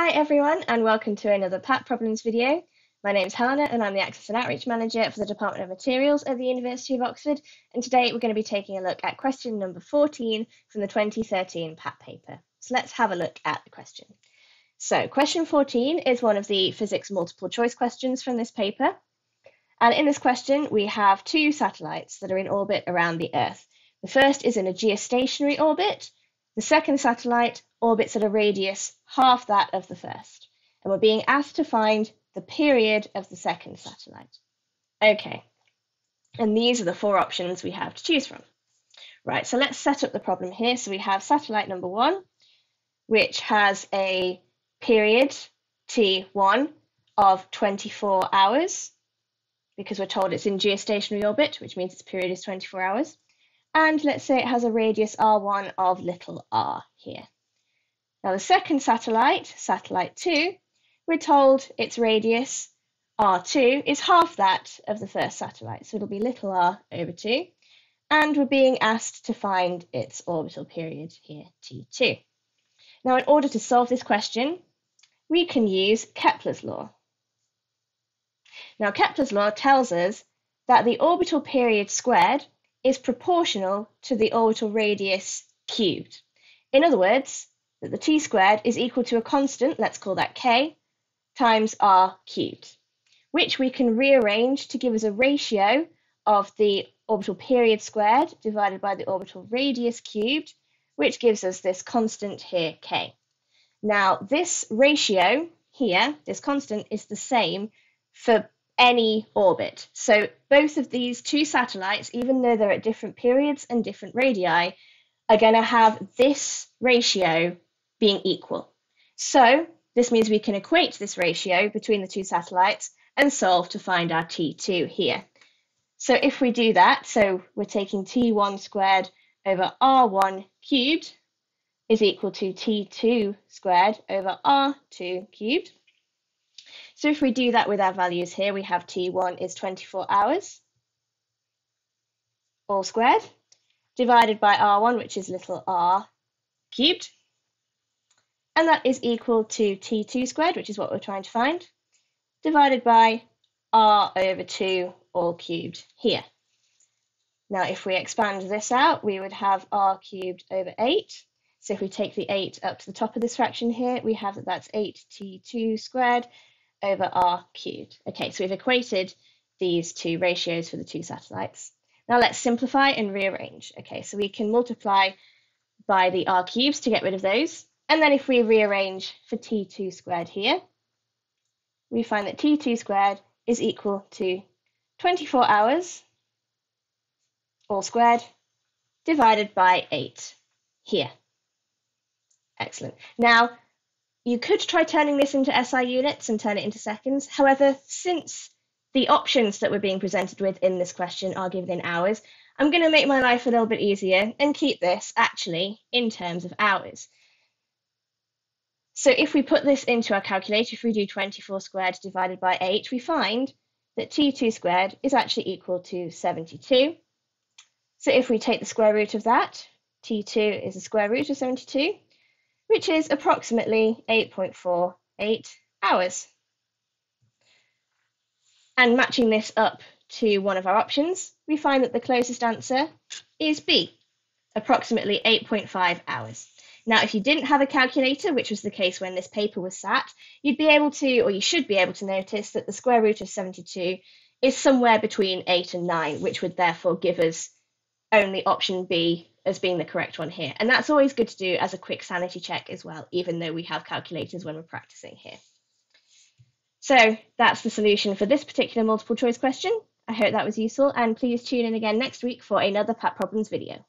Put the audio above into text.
Hi everyone and welcome to another PAT Problems video. My name is Helena and I'm the Access and Outreach Manager for the Department of Materials at the University of Oxford and today we're going to be taking a look at question number 14 from the 2013 PAT paper. So let's have a look at the question. So question 14 is one of the physics multiple choice questions from this paper and in this question we have two satellites that are in orbit around the Earth. The first is in a geostationary orbit the second satellite orbits at a radius half that of the first, and we're being asked to find the period of the second satellite. Okay, and these are the four options we have to choose from. Right, so let's set up the problem here. So we have satellite number one, which has a period T1 of 24 hours, because we're told it's in geostationary orbit, which means its period is 24 hours. And let's say it has a radius r1 of little r here. Now the second satellite, satellite 2, we're told its radius r2 is half that of the first satellite, so it'll be little r over 2. And we're being asked to find its orbital period here, t2. Now in order to solve this question, we can use Kepler's law. Now Kepler's law tells us that the orbital period squared is proportional to the orbital radius cubed. In other words, that the t squared is equal to a constant, let's call that k, times r cubed, which we can rearrange to give us a ratio of the orbital period squared divided by the orbital radius cubed, which gives us this constant here, k. Now, this ratio here, this constant, is the same for any orbit. So both of these two satellites, even though they're at different periods and different radii, are going to have this ratio being equal. So this means we can equate this ratio between the two satellites and solve to find our T2 here. So if we do that, so we're taking T1 squared over R1 cubed is equal to T2 squared over R2 cubed. So if we do that with our values here, we have T1 is 24 hours, all squared, divided by R1, which is little r cubed. And that is equal to T2 squared, which is what we're trying to find, divided by R over 2 all cubed here. Now, if we expand this out, we would have r cubed over 8. So if we take the 8 up to the top of this fraction here, we have that that's 8t2 squared over r cubed. Okay, so we've equated these two ratios for the two satellites. Now let's simplify and rearrange. Okay, so we can multiply by the r cubes to get rid of those. And then if we rearrange for t2 squared here, we find that t2 squared is equal to 24 hours, all squared, divided by 8 here. Excellent. Now, you could try turning this into SI units and turn it into seconds. However, since the options that we're being presented with in this question are given in hours, I'm going to make my life a little bit easier and keep this actually in terms of hours. So if we put this into our calculator, if we do 24 squared divided by 8, we find that t2 squared is actually equal to 72. So if we take the square root of that, t2 is the square root of 72, which is approximately 8.48 hours. And matching this up to one of our options, we find that the closest answer is B, approximately 8.5 hours. Now, if you didn't have a calculator, which was the case when this paper was sat, you'd be able to, or you should be able to notice that the square root of 72 is somewhere between 8 and 9, which would therefore give us only option B as being the correct one here. And that's always good to do as a quick sanity check as well, even though we have calculators when we're practicing here. So that's the solution for this particular multiple choice question. I hope that was useful and please tune in again next week for another PAT Problems video.